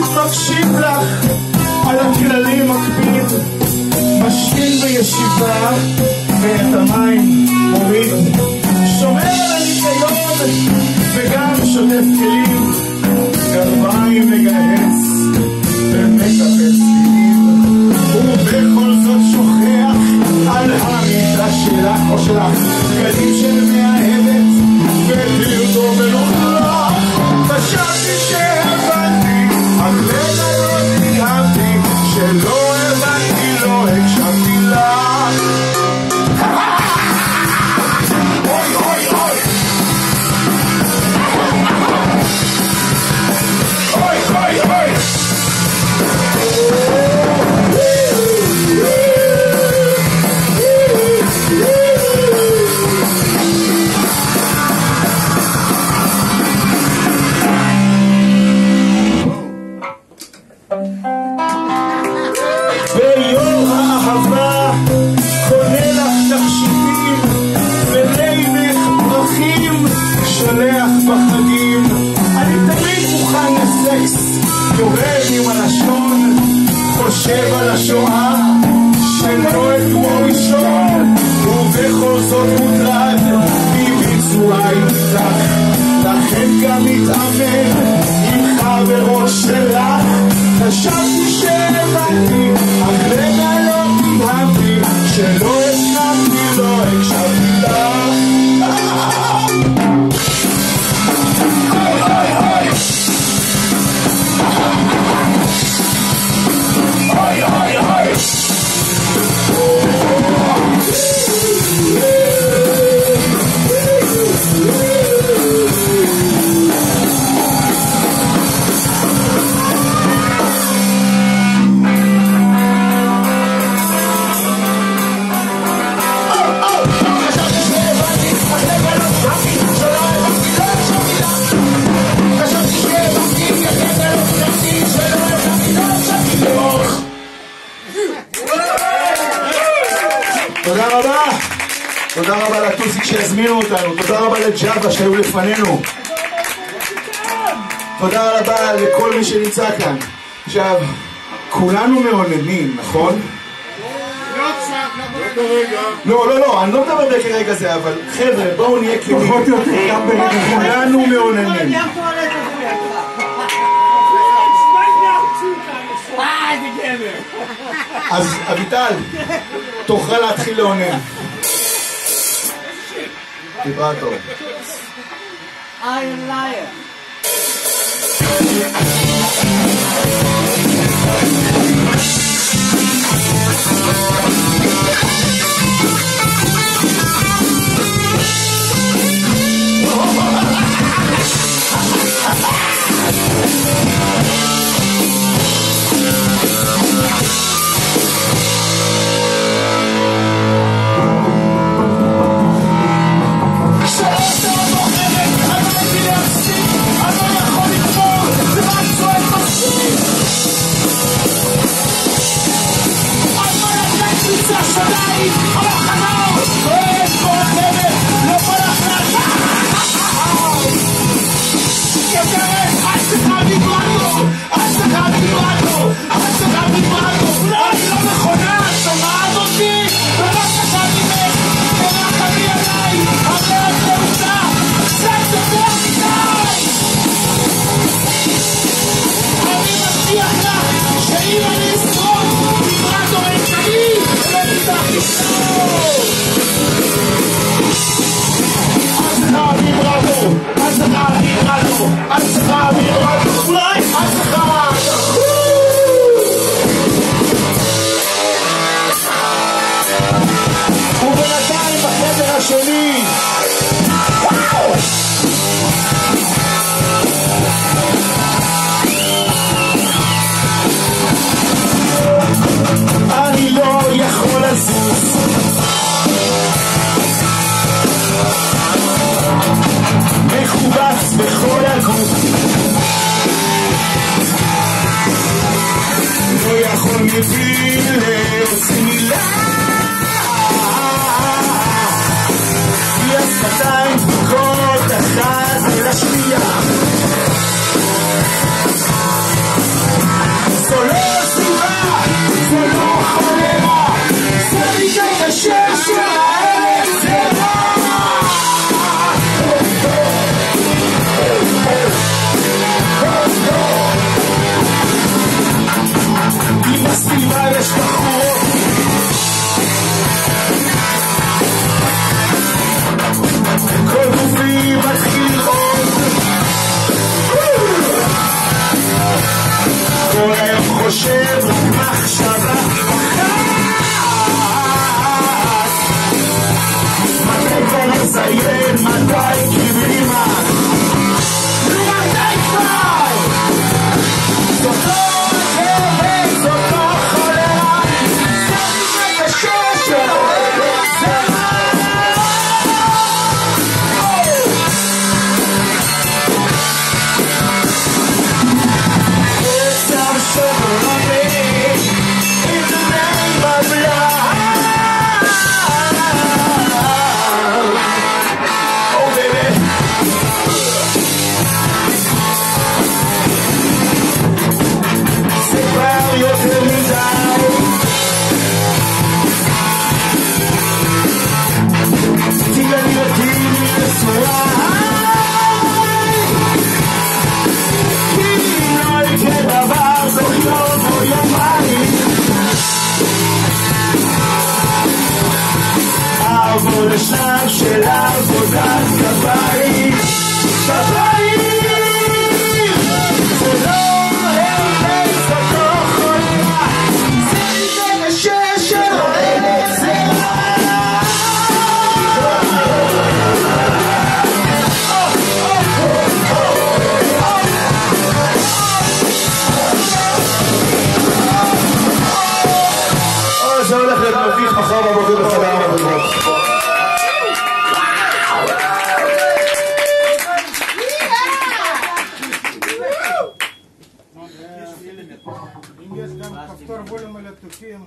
מקשיב לך, על הכללים מקפיד, משכין בישיבה, ואת המים מוריד, שומר על הניקיון, וגם שוטף כלים, גרביים זאת מוטרד מביצוע איתך לכן גם מתאמן עם חברות שלך. חשבתי שהבנתי אך רגע לא נדהמתי שלא תודה רבה. תודה רבה לטוסיק שהזמינו אותנו, תודה רבה לג'אבה שהיו לפנינו. תודה רבה לכל מי שנמצא כאן. עכשיו, כולנו מאוננים, נכון? לא, לא, לא, אני לא מדבר בכרגע זה, אבל חבר'ה, בואו נהיה כנים. זה. כולנו מאוננים. אז אביטל, תורך להתחיל לאונן. ויברטו. Iron liar. feeling העולם חושב מחשבה אחת מתי כבר נסיים? מתי? כי בלי מה? Новый год. Yengez kan kaptar bölümüyle Türkiye'ye